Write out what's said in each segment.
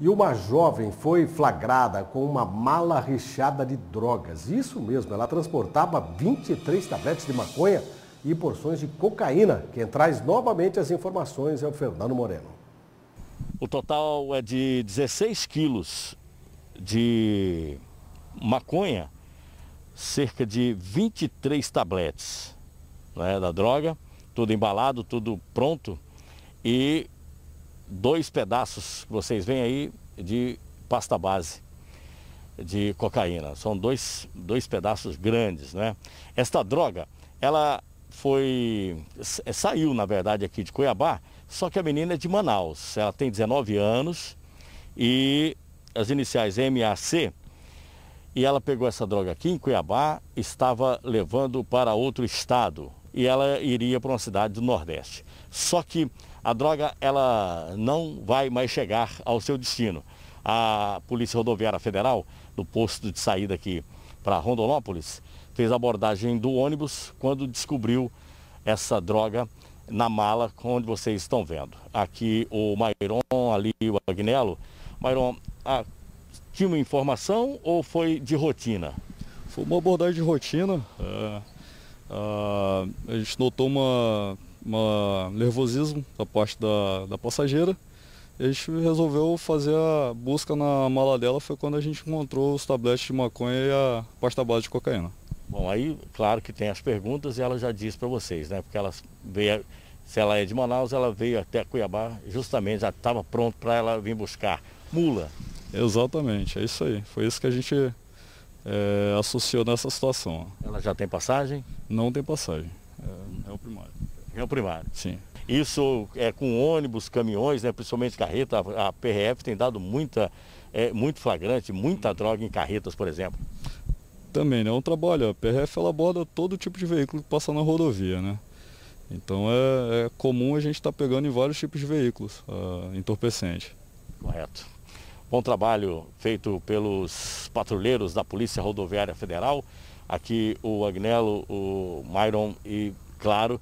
E uma jovem foi flagrada com uma mala recheada de drogas. Isso mesmo, ela transportava 23 tabletes de maconha e porções de cocaína. Quem traz novamente as informações é o Fernando Moreno. O total é de 16 quilos de maconha, cerca de 23 tabletes né, da droga, tudo embalado, tudo pronto e dois pedaços que vocês veem aí de pasta base de cocaína. São dois, dois pedaços grandes, né? Esta droga, ela foi, saiu na verdade aqui de Cuiabá, só que a menina é de Manaus. Ela tem 19 anos e as iniciais MAC, e ela pegou essa droga aqui em Cuiabá, estava levando para outro estado e ela iria para uma cidade do Nordeste. Só que a droga ela não vai mais chegar ao seu destino. A Polícia Rodoviária Federal, do posto de saída aqui para Rondonópolis, fez a abordagem do ônibus quando descobriu essa droga na mala, onde vocês estão vendo. Aqui o Mairon, ali o Agnello. Mairon, ah, tinha uma informação ou foi de rotina? Foi uma abordagem de rotina. É, a gente notou uma uma nervosismo da parte da, da passageira. E a gente resolveu fazer a busca na mala dela, foi quando a gente encontrou os tabletes de maconha e a pasta base de cocaína. Bom, aí claro que tem as perguntas e ela já disse para vocês, né? Porque ela veio, se ela é de Manaus, ela veio até Cuiabá, justamente já estava pronto para ela vir buscar. Mula. Exatamente, é isso aí. Foi isso que a gente é, associou nessa situação. Ela já tem passagem? Não tem passagem, é, é o primário. É o primário. Sim. Isso é com ônibus, caminhões, né, principalmente carreta. A, PRF tem dado muita, é, muito flagrante, muita droga em carretas, por exemplo. Também, né? É um trabalho. A PRF ela aborda todo tipo de veículo que passa na rodovia, né? Então é, é comum a gente estar tá pegando em vários tipos de veículos uh, entorpecente. Correto. Bom trabalho feito pelos patrulheiros da Polícia Rodoviária Federal. Aqui o Agnello, o Myron e, claro,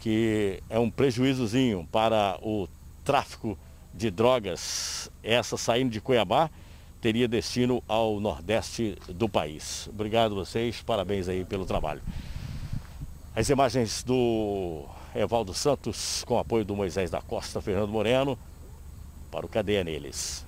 que é um prejuízozinho para o tráfico de drogas. Essa saindo de Cuiabá teria destino ao nordeste do país. Obrigado a vocês, parabéns aí pelo trabalho. As imagens do Evaldo Santos, com apoio do Moisés da Costa, Fernando Moreno, para o Cadeia Neles.